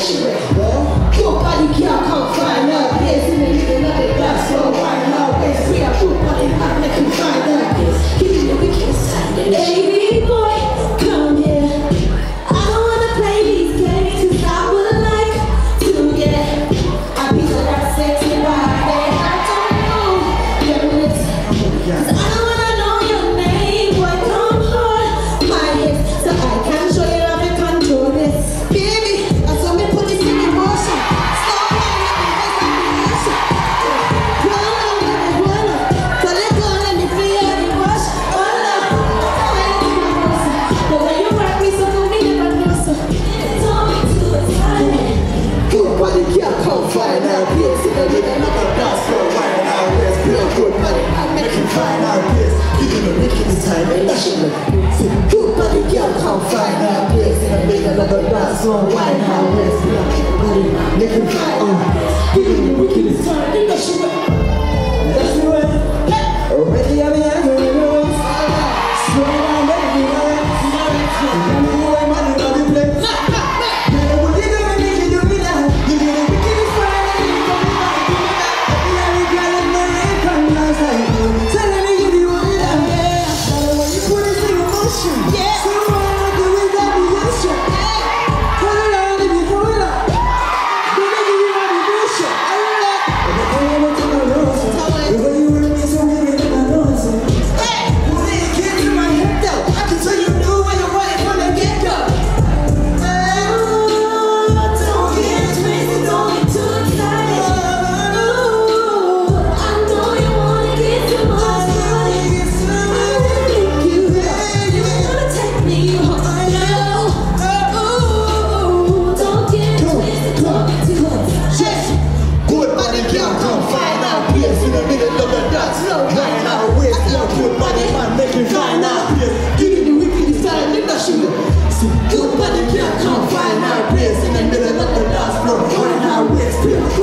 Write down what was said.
Yes, piss And I need another blast for a while Now where's real good money? I'm making fine out piss You need a week in this time and I should look Sit good buddy, yo, come fine out piss And I need another blast for a while Now where's real good money? Making fine out piss You need a week in this time and I should place in the middle of the dance floor. When I waste people.